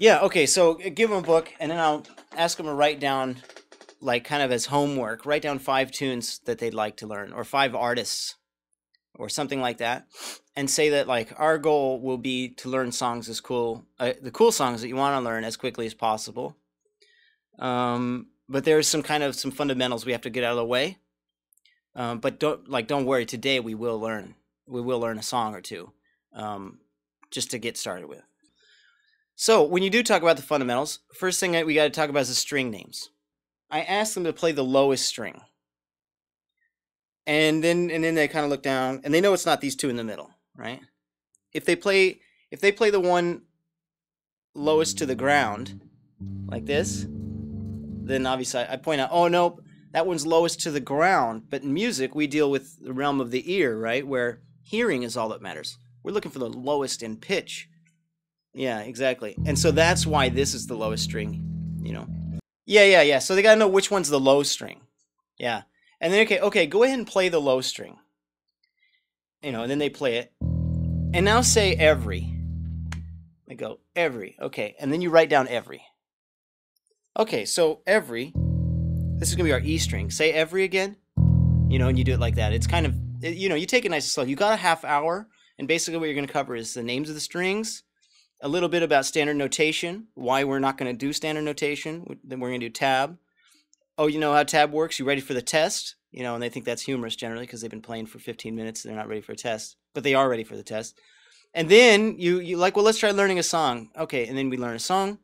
Yeah, okay, so uh, give them a book and then I'll ask them to write down like kind of as homework, write down five tunes that they'd like to learn or five artists or something like that and say that like our goal will be to learn songs as cool uh, the cool songs that you want to learn as quickly as possible. Um but there's some kind of some fundamentals we have to get out of the way. Um, but don't like don't worry today we will learn we will learn a song or two um, just to get started with. So when you do talk about the fundamentals, first thing that we got to talk about is the string names. I asked them to play the lowest string. And then and then they kind of look down and they know it's not these two in the middle, right? If they play if they play the one lowest to the ground like this, then obviously I point out, "Oh no, that one's lowest to the ground." But in music, we deal with the realm of the ear, right? Where hearing is all that matters. We're looking for the lowest in pitch yeah, exactly. And so that's why this is the lowest string, you know. Yeah, yeah, yeah. So they got to know which one's the low string. Yeah. And then okay, okay, go ahead and play the low string. You know, and then they play it. And now say every. They go every. Okay. And then you write down every. Okay, so every this is going to be our E string. Say every again. You know, and you do it like that. It's kind of you know, you take it nice and slow. You got a half hour and basically what you're going to cover is the names of the strings, a little bit about standard notation, why we're not going to do standard notation, then we're going to do tab. Oh, you know how tab works? You ready for the test? You know, and they think that's humorous generally because they've been playing for 15 minutes and they're not ready for a test, but they are ready for the test. And then you you like, well, let's try learning a song. Okay, and then we learn a song,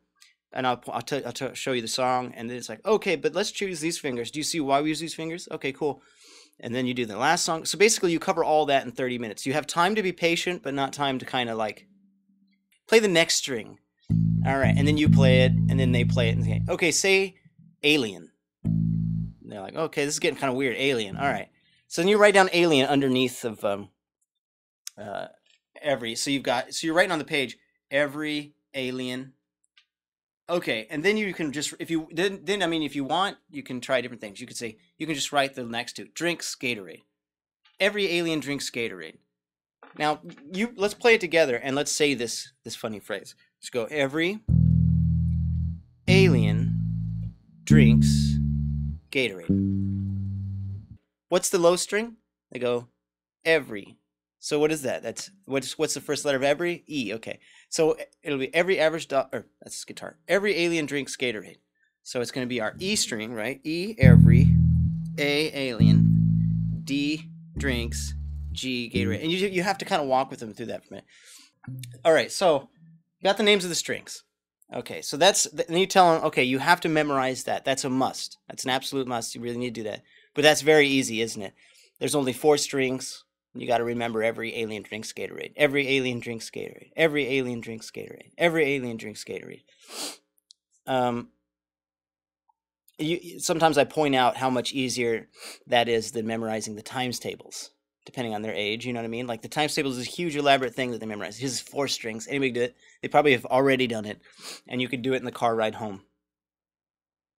and I'll I'll, t- I'll t- show you the song, and then it's like, okay, but let's choose these fingers. Do you see why we use these fingers? Okay, cool. And then you do the last song. So basically, you cover all that in 30 minutes. You have time to be patient, but not time to kind of like play the next string. All right, and then you play it, and then they play it, and say, okay, say alien. And they're like, okay, this is getting kind of weird. Alien. All right. So then you write down alien underneath of um, uh, every. So you've got. So you're writing on the page every alien. Okay, and then you can just if you then then I mean if you want you can try different things. You could say you can just write the next two. Drinks Gatorade. Every alien drinks Gatorade. Now, you let's play it together and let's say this this funny phrase. Let's go. Every alien drinks Gatorade. What's the low string? They go every. So what is that? That's what's what's the first letter of every? E. Okay. So it'll be every average or that's guitar. Every alien drinks Gatorade. So it's going to be our E string, right? E every, A alien, D drinks G Gatorade, and you you have to kind of walk with them through that for a minute. All right, so you got the names of the strings. Okay, so that's then you tell them, okay, you have to memorize that. That's a must. That's an absolute must. You really need to do that. But that's very easy, isn't it? There's only four strings. You got to remember every alien drinks Gatorade. Every alien drinks Gatorade. Every alien drinks Gatorade. Every alien drinks Gatorade. Um, you, sometimes I point out how much easier that is than memorizing the times tables depending on their age. You know what I mean? Like the times table is a huge elaborate thing that they memorize. His four strings. Anybody do it? They probably have already done it, and you could do it in the car ride home.